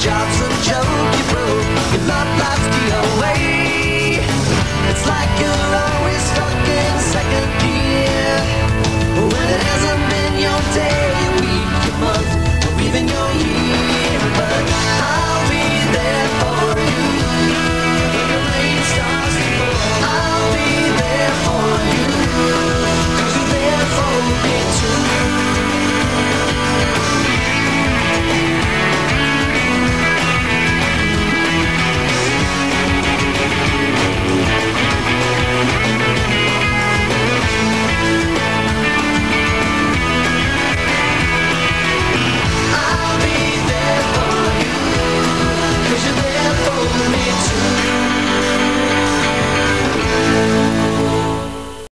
job's a joke.